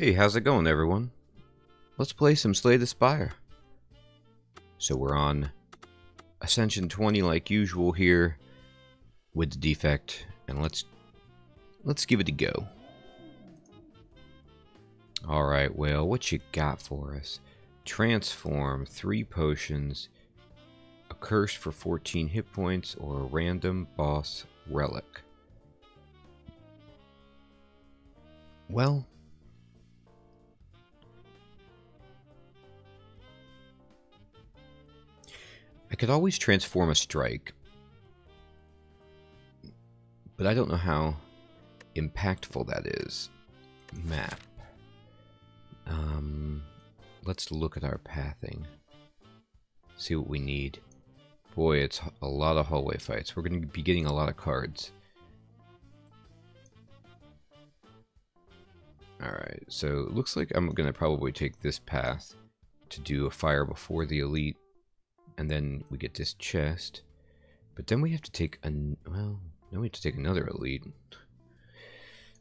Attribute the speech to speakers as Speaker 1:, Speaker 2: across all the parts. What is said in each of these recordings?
Speaker 1: Hey, how's it going, everyone? Let's play some Slay the Spire. So we're on Ascension 20 like usual here with the defect, and let's let's give it a go. Alright, well, what you got for us? Transform, three potions, a curse for 14 hit points, or a random boss relic. Well, I could always transform a strike, but I don't know how impactful that is. Map. Um, let's look at our pathing. See what we need. Boy, it's a lot of hallway fights. We're going to be getting a lot of cards. Alright, so it looks like I'm going to probably take this path to do a fire before the elite. And then we get this chest. But then we have to take a... Well, now we have to take another elite.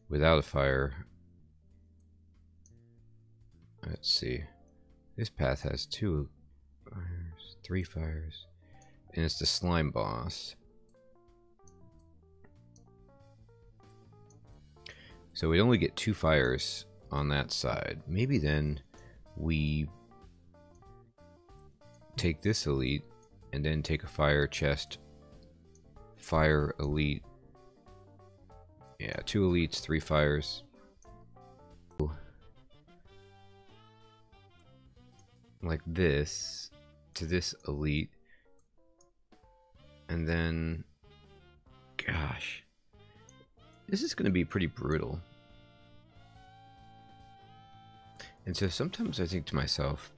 Speaker 1: Without a fire. Let's see. This path has two fires, three fires. And it's the slime boss. So we only get two fires on that side. Maybe then we take this elite and then take a fire chest, fire elite. Yeah, two elites, three fires. Like this to this elite. And then, gosh, this is going to be pretty brutal. And so sometimes I think to myself,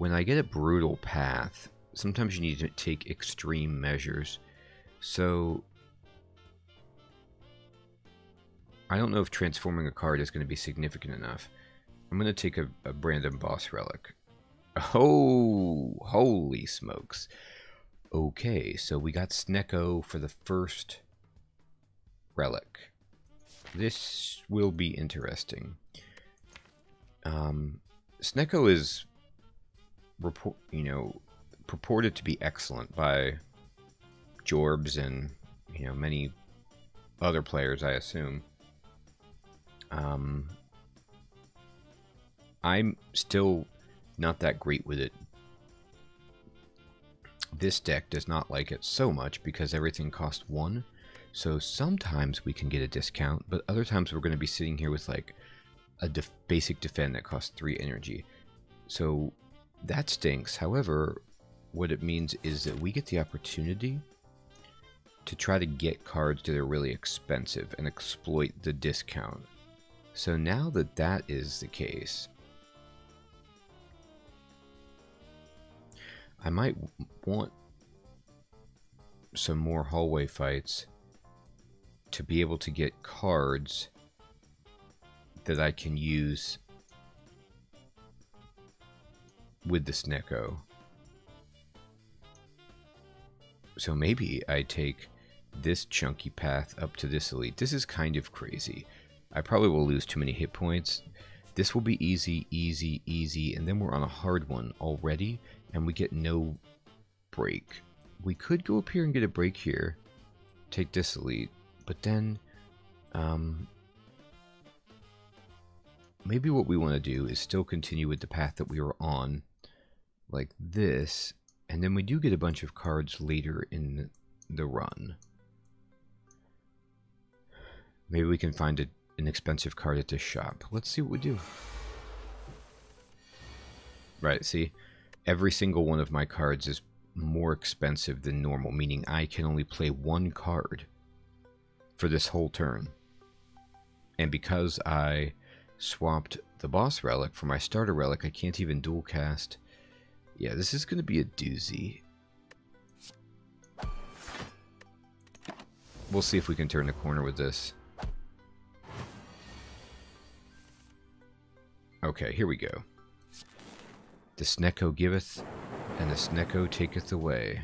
Speaker 1: when I get a brutal path, sometimes you need to take extreme measures. So I don't know if transforming a card is going to be significant enough. I'm going to take a, a random boss relic. Oh, holy smokes. Okay, so we got Snecko for the first relic. This will be interesting. Um, Snecko is, report, you know, purported to be excellent by Jorbs and, you know, many other players, I assume. Um, I'm still not that great with it. This deck does not like it so much because everything costs one. So sometimes we can get a discount, but other times we're going to be sitting here with like a def basic defend that costs 3 energy. So that stinks. However, what it means is that we get the opportunity to try to get cards that are really expensive and exploit the discount. So now that that is the case, I might want some more hallway fights to be able to get cards that I can use with the Snecko. So maybe I take this chunky path up to this elite. This is kind of crazy. I probably will lose too many hit points. This will be easy, easy, easy, and then we're on a hard one already, and we get no break. We could go up here and get a break here, take this elite, but then, um, maybe what we want to do is still continue with the path that we were on, like this, and then we do get a bunch of cards later in the run. Maybe we can find a, an expensive card at this shop. Let's see what we do. Right, see? Every single one of my cards is more expensive than normal, meaning I can only play one card for this whole turn. And because I swapped the boss relic for my starter relic, I can't even dual cast. Yeah, this is going to be a doozy. We'll see if we can turn the corner with this. Okay, here we go. The Snecko giveth, and the Snecko taketh away.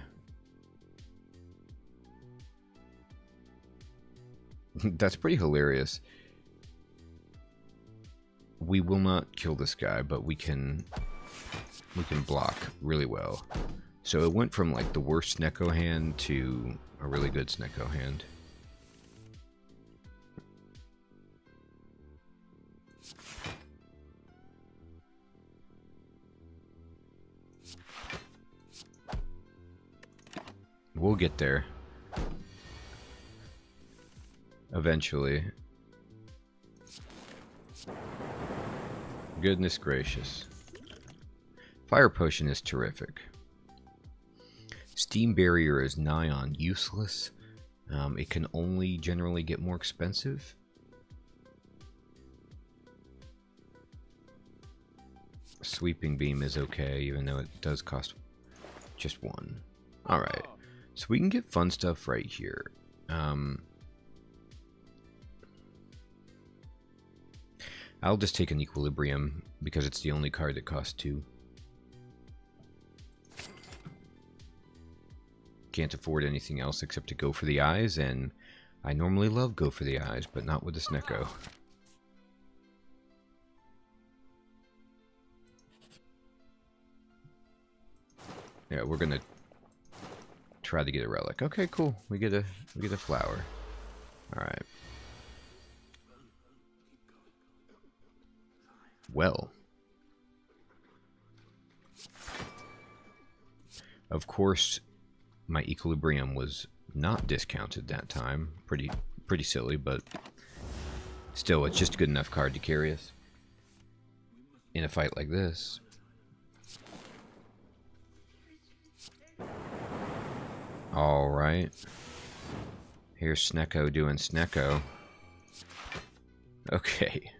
Speaker 1: That's pretty hilarious. We will not kill this guy, but we can we can block really well. So it went from like the worst Snecko hand to a really good Snecko hand. We'll get there. Eventually. Goodness gracious. Fire Potion is terrific. Steam Barrier is nigh on useless. Um, it can only generally get more expensive. Sweeping Beam is okay, even though it does cost just one. Alright, so we can get fun stuff right here. Um, I'll just take an Equilibrium because it's the only card that costs two. Can't afford anything else except to go for the eyes, and I normally love go for the eyes, but not with this Snecko. Yeah, we're gonna try to get a relic. Okay, cool. We get a we get a flower. All right. Well. Of course, my equilibrium was not discounted that time. Pretty pretty silly, but still, it's just a good enough card to carry us in a fight like this. Alright. Here's Snecko doing Snecko. Okay.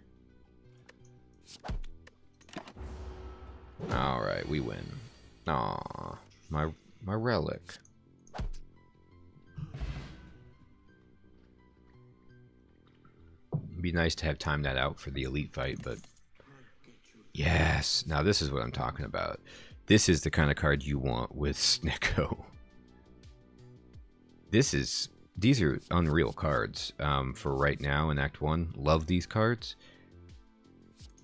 Speaker 1: Alright, we win. Aw, my, my relic. Be nice to have timed that out for the elite fight, but... Yes! Now this is what I'm talking about. This is the kind of card you want with Snecko. This is... These are unreal cards um, for right now in Act 1. Love these cards.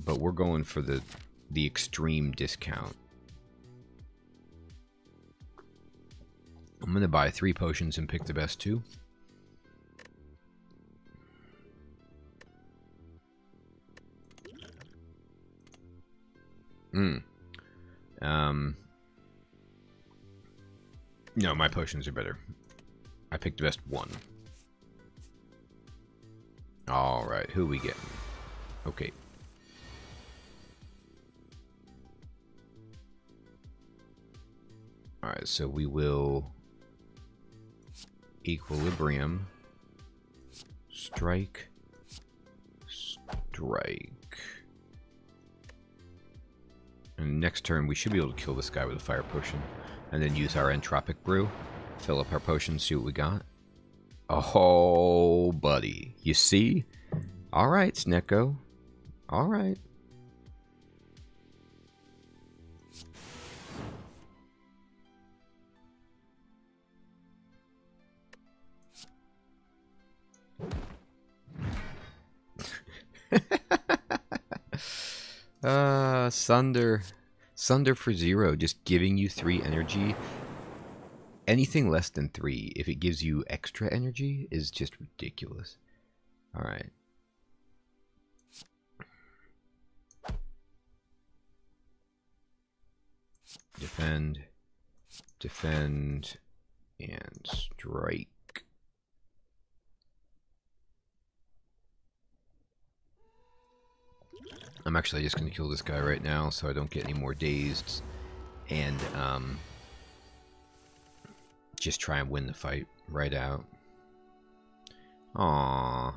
Speaker 1: But we're going for the, the extreme discount. I'm going to buy three potions and pick the best two. Hmm. Um. No, my potions are better. I picked the best one. Alright, who we getting? Okay. Alright, so we will equilibrium strike strike and next turn, we should be able to kill this guy with a fire potion. And then use our entropic brew. Fill up our potion, see what we got. Oh, buddy. You see? Alright, Snecko. Alright. Uh, Sunder. Sunder for zero, just giving you three energy. Anything less than three, if it gives you extra energy, is just ridiculous. Alright. Defend. Defend. And strike. I'm actually just going to kill this guy right now so I don't get any more dazed. And, um, just try and win the fight right out. Aww.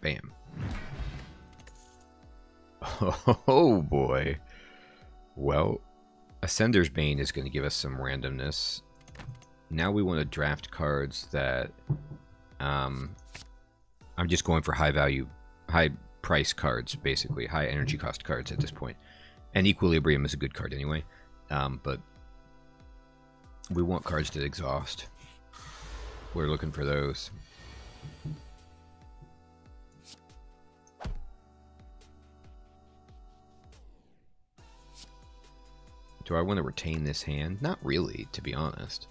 Speaker 1: Bam. Oh boy. Well, Ascender's Bane is going to give us some randomness now we want to draft cards that um, I'm just going for high value, high price cards, basically high energy cost cards at this point. And Equilibrium is a good card anyway, um, but We want cards that exhaust. We're looking for those. Do I want to retain this hand? Not really, to be honest.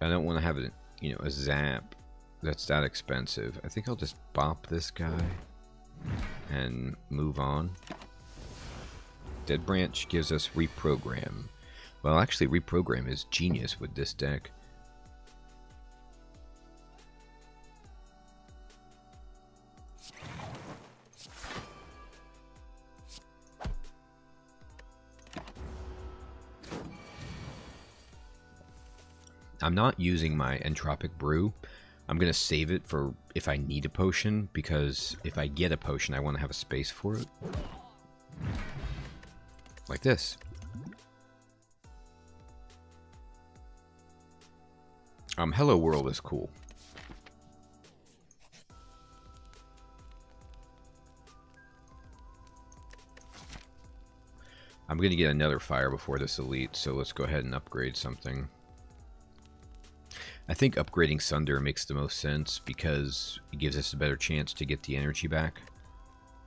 Speaker 1: I don't want to have a, you know, a zap that's that expensive. I think I'll just bop this guy and move on. Dead Branch gives us reprogram. Well, actually, reprogram is genius with this deck. I'm not using my Entropic Brew. I'm going to save it for if I need a potion, because if I get a potion, I want to have a space for it. Like this. Um, Hello World is cool. I'm going to get another fire before this elite, so let's go ahead and upgrade something. I think upgrading Sunder makes the most sense because it gives us a better chance to get the energy back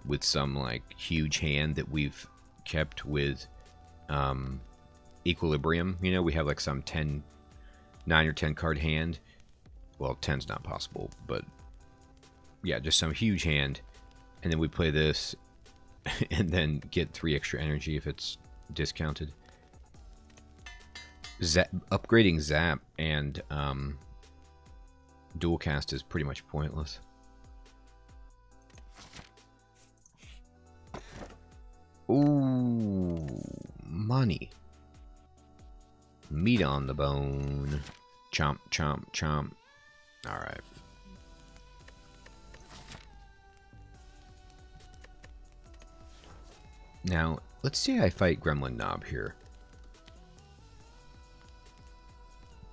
Speaker 1: with some like huge hand that we've kept with um, Equilibrium. You know, we have like some 10, 9 or 10 card hand. Well, 10's not possible, but yeah, just some huge hand. And then we play this and then get 3 extra energy if it's discounted. Zap, upgrading Zap and um, dual cast is pretty much pointless. Ooh, money. Meat on the bone. Chomp, chomp, chomp. Alright. Now, let's see I fight Gremlin Nob here.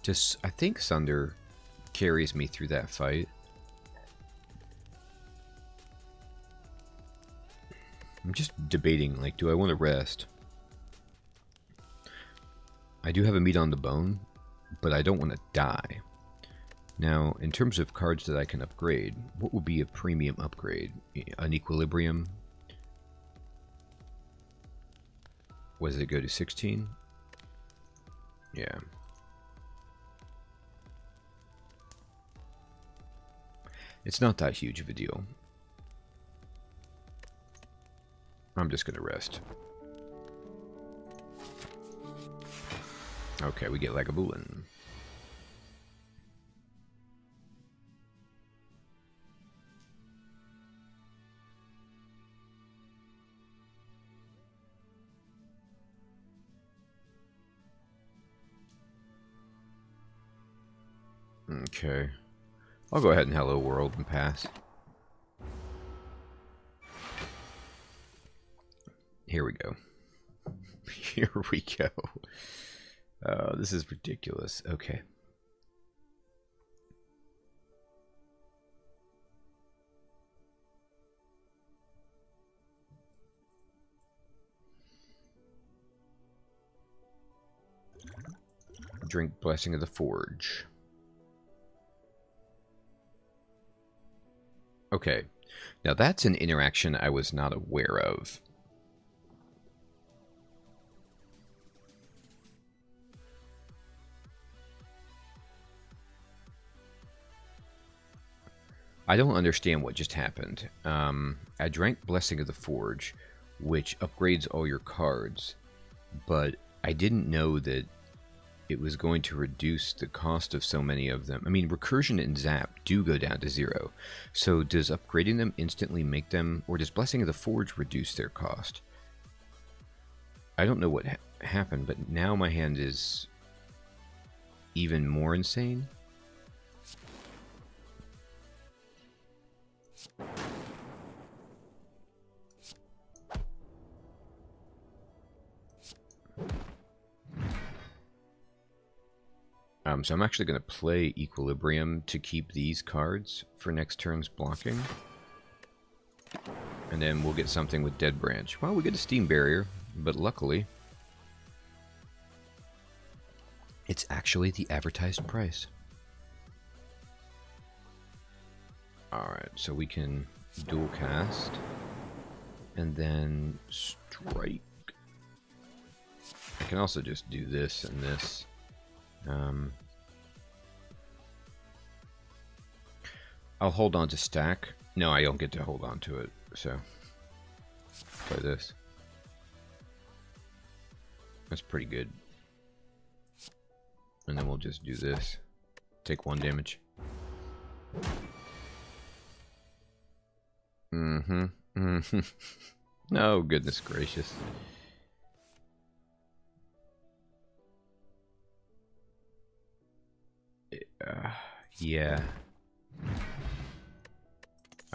Speaker 1: Just, I think Sunder carries me through that fight. I'm just debating, like, do I want to rest? I do have a meat on the bone, but I don't want to die. Now, in terms of cards that I can upgrade, what would be a premium upgrade? An equilibrium? Was it go to 16? Yeah. It's not that huge of a deal. I'm just going to rest. Okay, we get Lagavulin. Okay. I'll go ahead and hello world and pass. Here we go. Here we go. Uh, this is ridiculous. Okay. Drink Blessing of the Forge. Okay. Now that's an interaction I was not aware of. I don't understand what just happened. Um, I drank Blessing of the Forge, which upgrades all your cards, but I didn't know that it was going to reduce the cost of so many of them. I mean, recursion and zap do go down to zero. So does upgrading them instantly make them, or does Blessing of the Forge reduce their cost? I don't know what ha happened, but now my hand is even more insane. Um, so I'm actually going to play Equilibrium to keep these cards for next turn's blocking. And then we'll get something with Dead Branch. Well, we get a Steam Barrier, but luckily... It's actually the advertised price. Alright, so we can dual cast and then strike. I can also just do this and this. Um, I'll hold on to stack. No, I don't get to hold on to it, so play this. That's pretty good. And then we'll just do this. Take one damage. Mm-hmm. Mm-hmm. no, goodness gracious. Uh, yeah.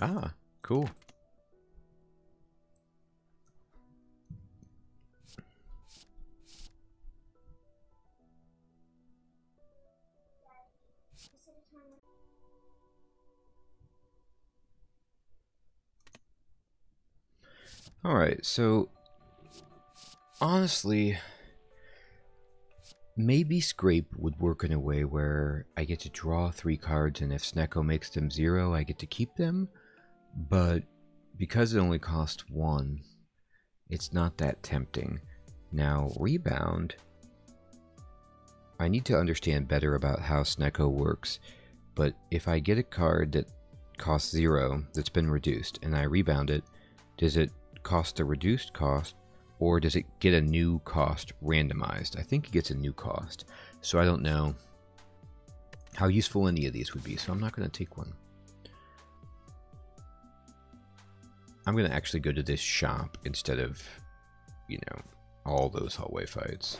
Speaker 1: Ah, cool. Alright, so honestly, maybe Scrape would work in a way where I get to draw three cards, and if Snecko makes them zero, I get to keep them. But because it only costs one, it's not that tempting. Now, Rebound, I need to understand better about how Snecko works, but if I get a card that costs zero that's been reduced and I rebound it, does it cost the reduced cost, or does it get a new cost randomized? I think it gets a new cost, so I don't know how useful any of these would be, so I'm not going to take one. I'm going to actually go to this shop instead of, you know, all those hallway fights.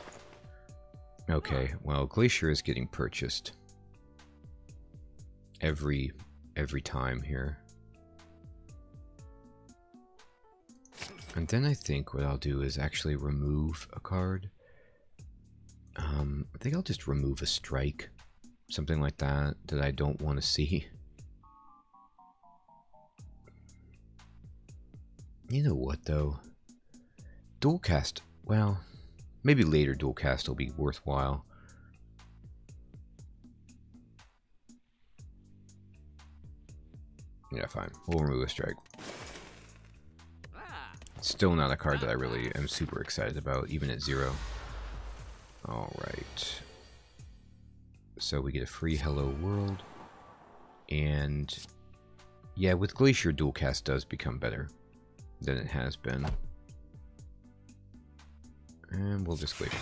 Speaker 1: Okay, well, Glacier is getting purchased every every time here. And then I think what I'll do is actually remove a card. Um, I think I'll just remove a strike. Something like that that I don't want to see. You know what, though? Dual cast, well, maybe later dual cast will be worthwhile. Yeah, fine. We'll remove a strike. Still not a card that I really am super excited about, even at zero. Alright. So we get a free Hello World. And yeah, with Glacier, dual cast does become better than it has been. And we'll just Glacier.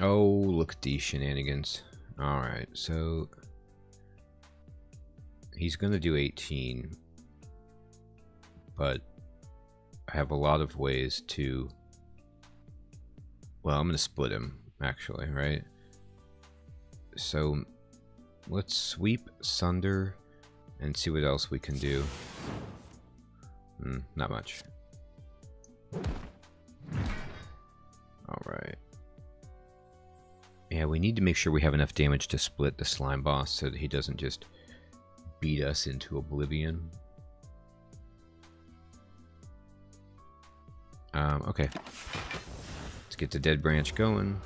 Speaker 1: Oh, look at these shenanigans. Alright, so he's going to do 18, but I have a lot of ways to, well, I'm going to split him, actually, right? So let's sweep Sunder and see what else we can do. Mm, not much. Alright. Yeah, we need to make sure we have enough damage to split the slime boss so that he doesn't just beat us into oblivion. Um, okay. Let's get the dead branch going.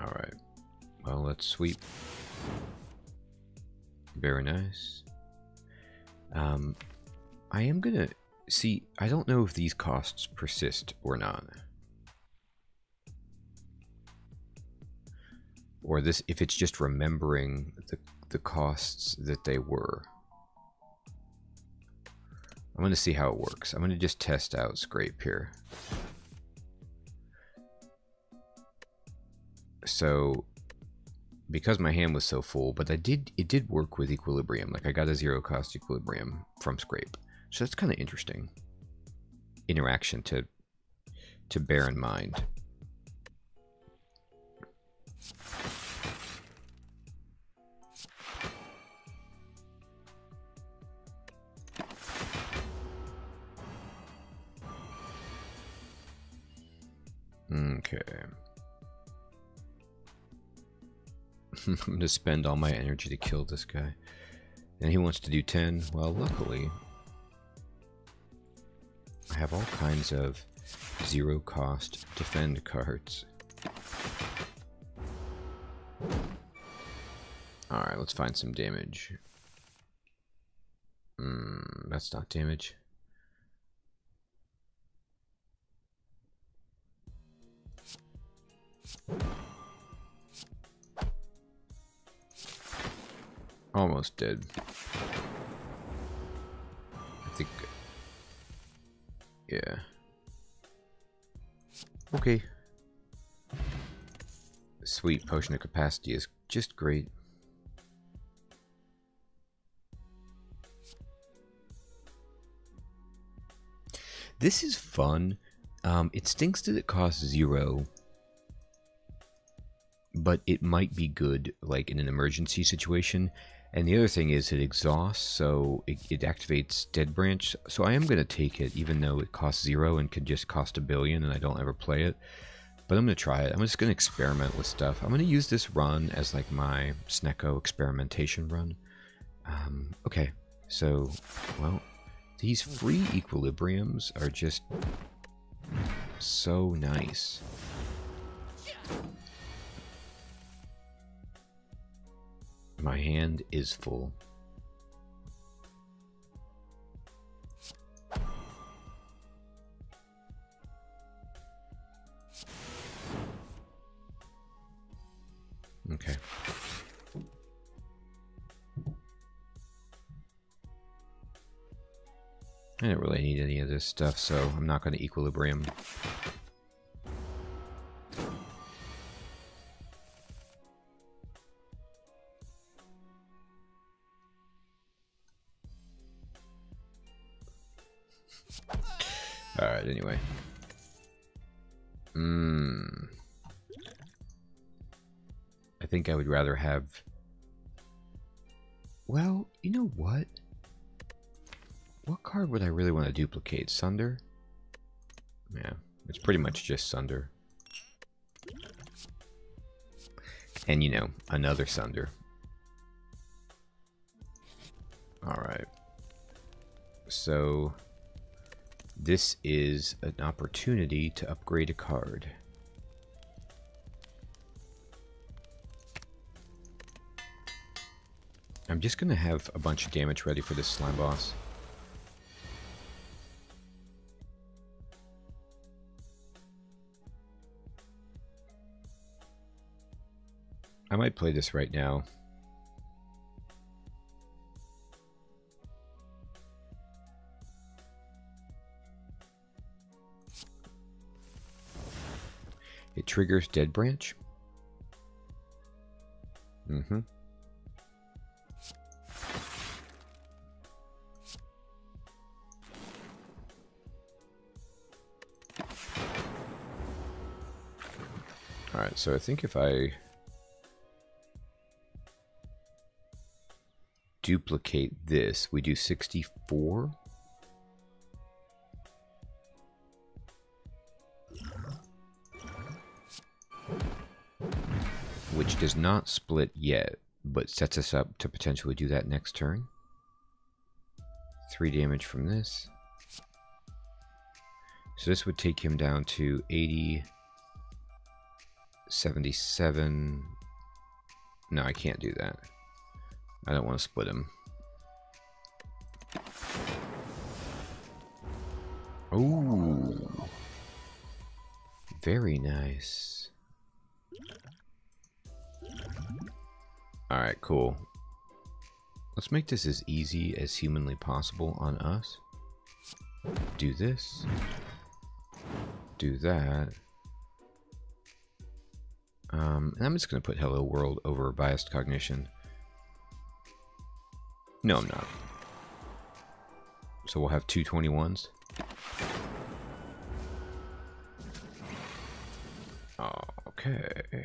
Speaker 1: Alright. Well, let's sweep. Very nice. Um, I am gonna See, I don't know if these costs persist or not. Or this if it's just remembering the, the costs that they were. I'm going to see how it works. I'm going to just test out Scrape here. So, because my hand was so full, but I did it did work with Equilibrium. Like I got a zero cost Equilibrium from Scrape. So that's kind of interesting interaction to to bear in mind. Okay. I'm going to spend all my energy to kill this guy. And he wants to do 10. Well, luckily, I have all kinds of zero cost defend cards. Alright, let's find some damage. Mm, that's not damage. Almost dead. I think... Yeah. Okay. Sweet potion of capacity is just great. This is fun. Um, it stinks that it costs zero, but it might be good, like in an emergency situation. And the other thing is it exhausts, so it, it activates Dead Branch. So I am going to take it, even though it costs zero and could just cost a billion and I don't ever play it. But I'm going to try it. I'm just going to experiment with stuff. I'm going to use this run as like my Snecko experimentation run. Um, okay, so, well, these free equilibriums are just so nice. My hand is full. Okay. I don't really need any of this stuff, so I'm not going to equilibrium. Alright, anyway. Mmm. I think I would rather have... Well, you know what? What card would I really want to duplicate? Sunder? Yeah, it's pretty much just Sunder. And, you know, another Sunder. Alright. So... This is an opportunity to upgrade a card. I'm just going to have a bunch of damage ready for this slime boss. I might play this right now. Triggers Dead Branch. Mm-hmm. Alright, so I think if I duplicate this, we do 64. Which does not split yet, but sets us up to potentially do that next turn. Three damage from this. So this would take him down to 80, 77. No, I can't do that. I don't want to split him. Ooh. Very nice. Alright, cool. Let's make this as easy as humanly possible on us. Do this. Do that. Um, and I'm just going to put Hello World over Biased Cognition. No, I'm not. So we'll have two 21s. Okay.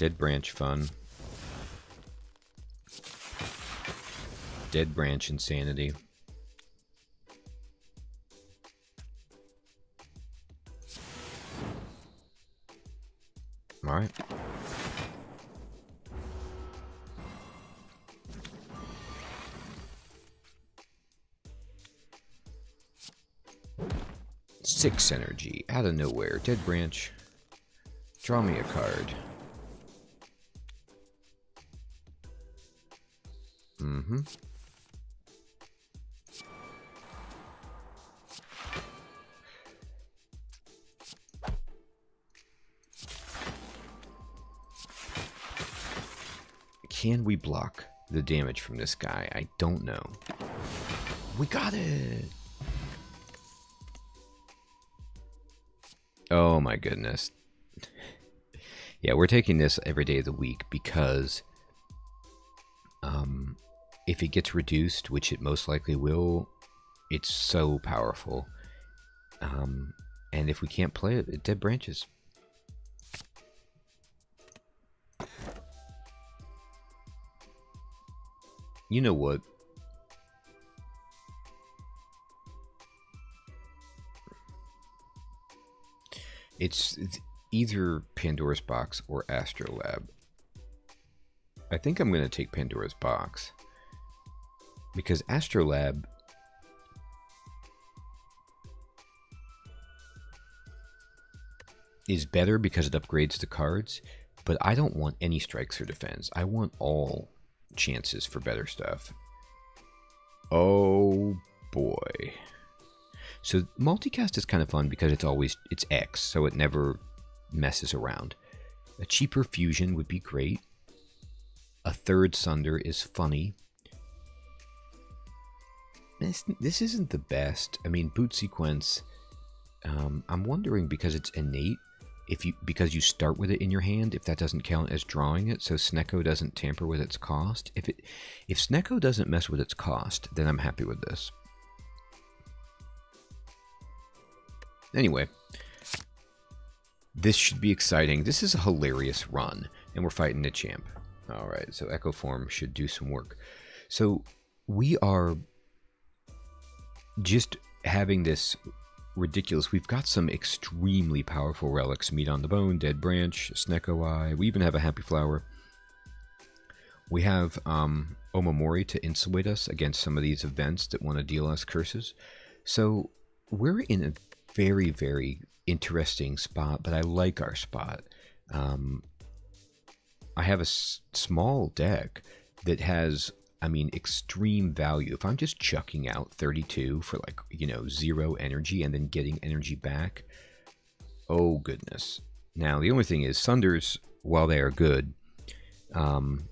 Speaker 1: Dead branch fun. Dead branch insanity. Alright. Six energy, out of nowhere. Dead branch. Draw me a card. Mm-hmm. Can we block the damage from this guy? I don't know. We got it! Oh my goodness. yeah, we're taking this every day of the week because um, if it gets reduced, which it most likely will, it's so powerful. Um, and if we can't play it, it dead branches. You know what? It's, it's either Pandora's Box or Astrolabe. I think I'm going to take Pandora's Box. Because Astrolabe... is better because it upgrades the cards, but I don't want any strikes or defense. I want all chances for better stuff. Oh boy. So multicast is kind of fun because it's always it's X, so it never messes around. A cheaper fusion would be great. A third sunder is funny. This, this isn't the best. I mean, boot sequence. Um, I'm wondering because it's innate, if you because you start with it in your hand, if that doesn't count as drawing it, so Snecko doesn't tamper with its cost. If it if Snecko doesn't mess with its cost, then I'm happy with this. Anyway, this should be exciting. This is a hilarious run, and we're fighting a champ. All right, so Echo Form should do some work. So we are just having this ridiculous. We've got some extremely powerful relics. Meat on the Bone, Dead Branch, Snecko Eye. We even have a Happy Flower. We have um, Omamori to insulate us against some of these events that want to deal us curses. So we're in a very, very interesting spot, but I like our spot. Um, I have a small deck that has, I mean, extreme value. If I'm just chucking out 32 for like, you know, zero energy and then getting energy back, oh goodness. Now, the only thing is, Sunders, while they are good, um,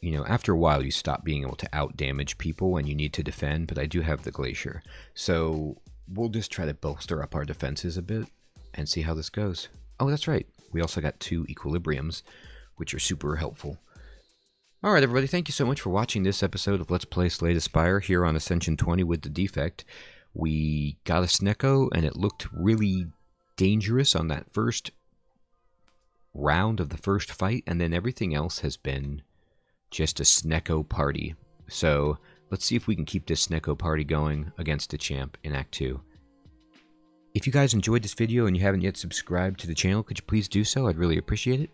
Speaker 1: you know, after a while you stop being able to out damage people when you need to defend, but I do have the Glacier. So we'll just try to bolster up our defenses a bit and see how this goes. Oh, that's right. We also got two Equilibriums, which are super helpful. All right, everybody, thank you so much for watching this episode of Let's Play Slay the Spire here on Ascension 20 with the defect. We got a Snecko, and it looked really dangerous on that first round of the first fight, and then everything else has been just a Snecko party. So let's see if we can keep this Snecko party going against the champ in Act 2. If you guys enjoyed this video and you haven't yet subscribed to the channel, could you please do so? I'd really appreciate it.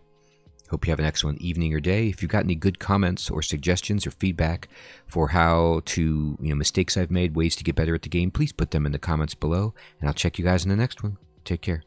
Speaker 1: Hope you have an excellent evening or day. If you've got any good comments or suggestions or feedback for how to, you know, mistakes I've made, ways to get better at the game, please put them in the comments below, and I'll check you guys in the next one. Take care.